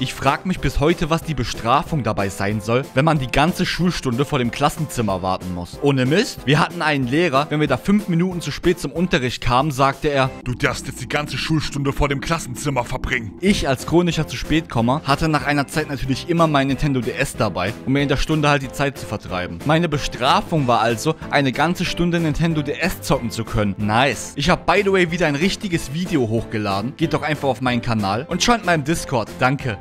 Ich frag mich bis heute, was die Bestrafung dabei sein soll, wenn man die ganze Schulstunde vor dem Klassenzimmer warten muss. Ohne Mist, wir hatten einen Lehrer, wenn wir da fünf Minuten zu spät zum Unterricht kamen, sagte er, Du darfst jetzt die ganze Schulstunde vor dem Klassenzimmer verbringen. ich als chronischer zu spät komme, hatte nach einer Zeit natürlich immer mein Nintendo DS dabei, um mir in der Stunde halt die Zeit zu vertreiben. Meine Bestrafung war also, eine ganze Stunde Nintendo DS zocken zu können. Nice. Ich habe by the way wieder ein richtiges Video hochgeladen. Geht doch einfach auf meinen Kanal und schaut mal Discord. Danke.